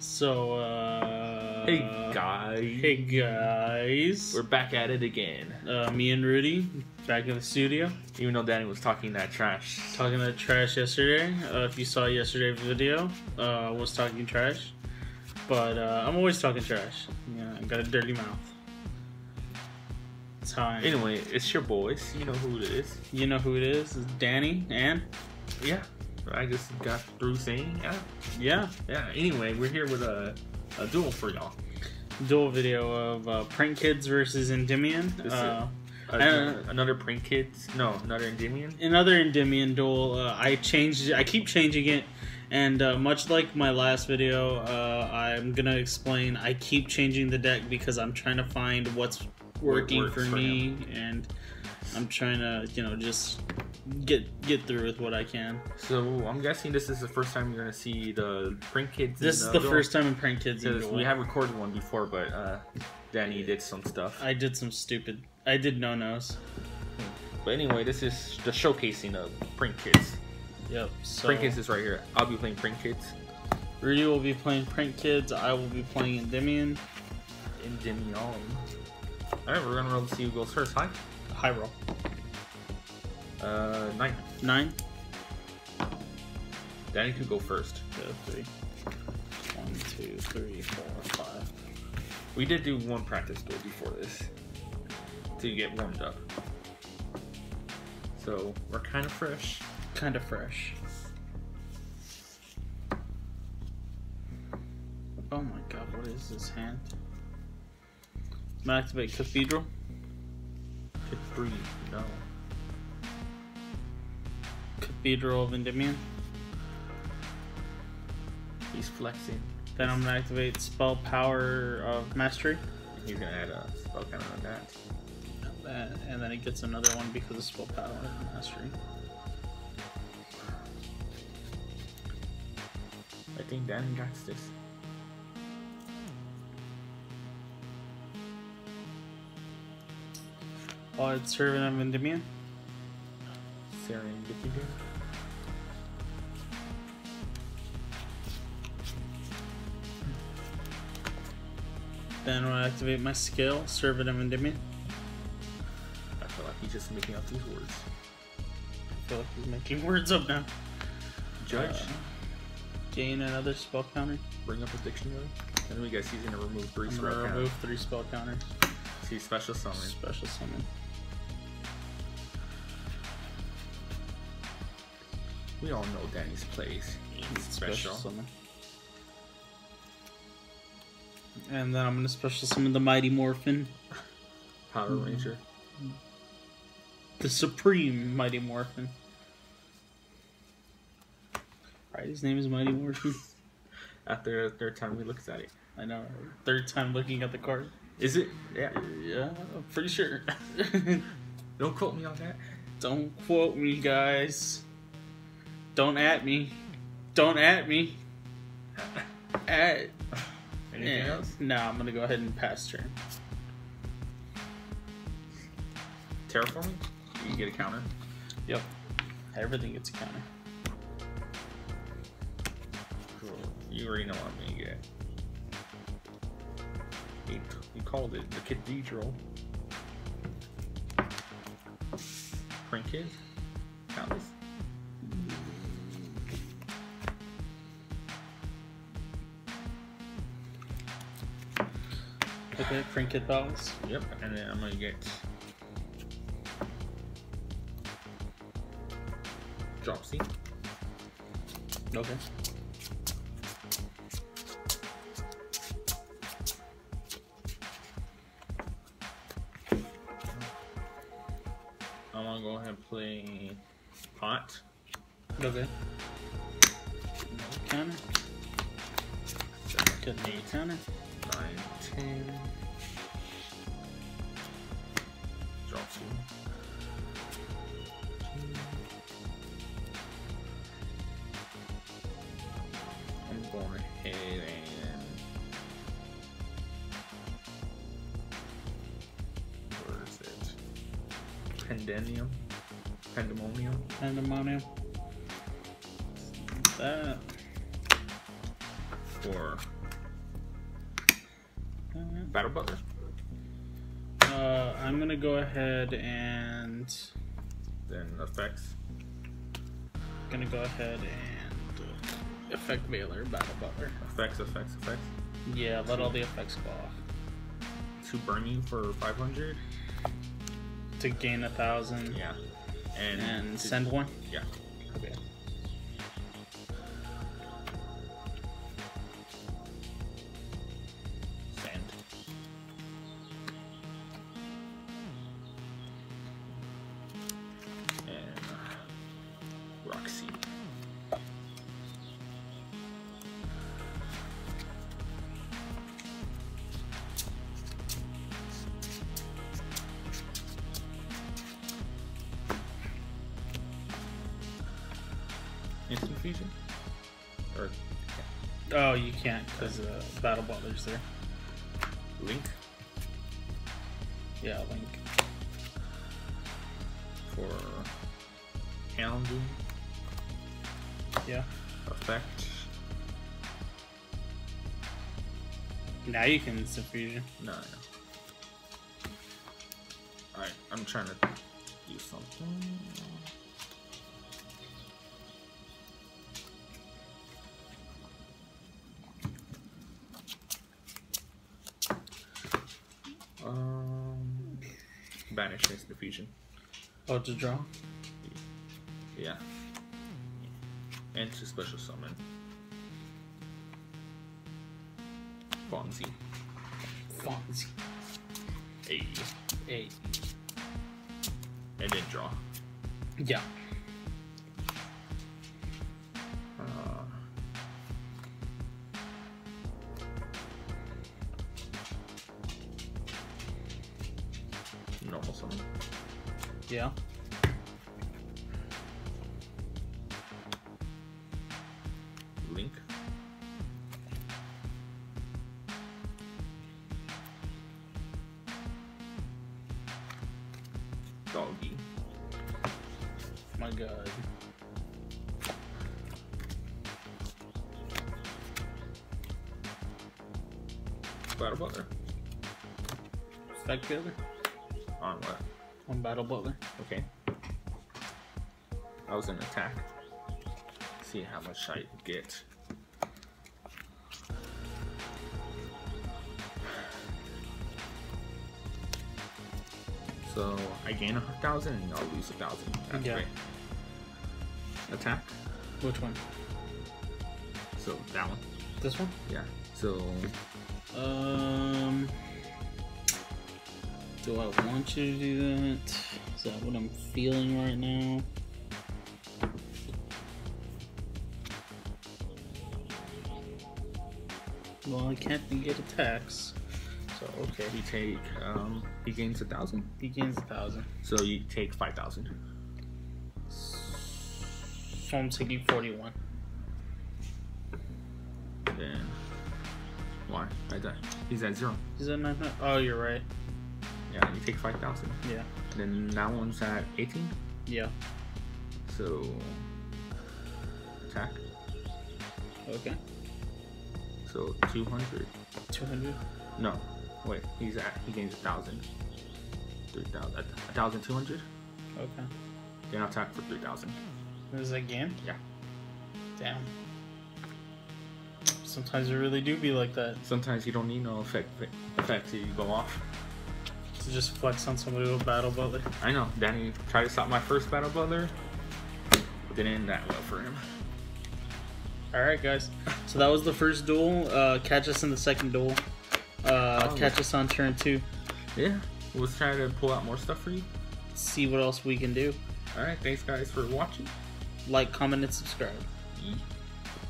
So, uh. Hey guys. Hey guys. We're back at it again. Uh, me and Rudy back in the studio Even though Danny was talking that trash. talking that trash yesterday. Uh, if you saw yesterday's video, uh, I was talking trash. But uh, I'm always talking trash. Yeah, I got a dirty mouth. How Anyway, it's your boys. You know who it is. You know who it is? It's Danny and Yeah. I just got through saying yeah. yeah, Yeah. Anyway, we're here with a, a duel for y'all. dual video of uh, Prank Kids versus Endymion. Uh, Another, prank kids. No, another Endymion. another Endymion duel. Uh, I changed. I keep changing it, and uh, much like my last video, uh, I'm gonna explain. I keep changing the deck because I'm trying to find what's working for for me, and I'm trying to, you know, just get get through with what I can. So I'm guessing this is the first time you're gonna see the prank kids. This is the duel. first time in Prank Kids. we have recorded one before, but uh, Danny did some stuff. I did some stupid. I did no nos. But anyway, this is the showcasing of prank kids. Yep. So Prank kids is right here. I'll be playing prank kids. Rudy will be playing Prank Kids. I will be playing Endymion. Endymion. All right, we're gonna roll to see who goes first. Hi. High roll. Uh, nine. Nine. Danny could go first. Go three. One, two, three, four, five. We did do one practice duel before this to get warmed up. So we're kind of fresh. Kind of fresh. Oh my god, what is this hand? I'm activate Cathedral. Hit three. No. Cathedral of Endymion. He's flexing. Then I'm gonna activate Spell Power of Mastery. He's gonna add a spell counter on that. Uh, and then it gets another one because of Spell Power of Mastery. I think Dan got this. Odd Servant of Endymion. Serendipity. Then I'm gonna activate my skill, Servant of Endymion. I feel like he's just making up these words. I feel like he's making words up now. Judge, Uh, gain another spell counter. bring up a dictionary. And we guess he's gonna remove three I'm spell counters. remove three spell counters. See special summon. Special summon. We all know Danny's plays. He's special. summon. And then I'm gonna special summon the Mighty Morphin, Power Mm-hmm. Ranger. the Supreme Mighty Morphin. Alright, his name is Mighty Morphin. After a third time we looks at it. I know. Third time looking at the card. Is it? Yeah. Yeah, I'm pretty sure. Don't quote me on that. Don't quote me, guys. Don't at me. Don't at me. At. Anything Eh, else? No, I'm gonna go ahead and pass turn. Terraforming? You can get a counter. Yep. Everything gets a counter. Cool. You already know what I'm gonna get. He, he called it the cathedral. Prank Okay, Prank Kid Yep. And then I'm gonna get Dropsy. Okay. I'm gonna go ahead and play Pot. Okay. Counter. Get the counter. 9, 10. I'm going ahead and. Where is it? Pandemonium. Pandemonium. Pandemonium. That. For Battle Butler. I'm gonna go ahead and Then effects. gonna go ahead and uh, effect Veiler Battle Butler. Effects, effects, effects. Yeah, let all the effects go off To burn you for 500. to gain a thousand Yeah. And, and to- send one. Yeah. Instant fusion? Or Oh, you can't because uh, Battle Butler's there. Link Yeah, Link. for Houndoom Yeah. effect. Now you can instant fusion. No, no. Alright, I'm trying to do something. Banish instant fusion. Oh, to draw. Yeah. And to special summon. Fansies. Fansies. Hey. Hey. And then draw. Yeah. Normal. Yeah. Link. Doggy. My God. Battle Butler. Effect Veiler On what? on Battle Butler. Okay. I was in attack. See how much I get. So I gain a thousand and I'll lose a thousand. That's Yeah. Attack. Which one? So that one. This one? Yeah. So Um. Do I want you to do that? Is that what I'm feeling right now? Well, I can't get attacks. So, okay. you take um he gains a thousand. He gains a thousand. So you take five thousand. So I'm taking 41. Then why? I die. He's at zero. He's at not? Oh, you're right. Yeah, take five thousand. Yeah. Then that one's at eighteen. Yeah. So attack. Okay. So two hundred. 200. No, wait. He's at he gains a thousand. Three thousand. A thousand two hundred. Okay. Then attack for three thousand. Is that game? Yeah. Damn. Sometimes it really do be like that. Sometimes you don't need no effect effect you go off. To just flex on somebody with battle butler. I know. Danny tried to stop my first battle butler. Didn't end that well for him. Alright, guys. So that was the first duel. Uh, catch us in the second duel. Uh, Oh. catch us on turn two. Yeah. We'll try to pull out more stuff for you. See what else we can do. All right. Thanks guys for watching. Like, comment, and subscribe.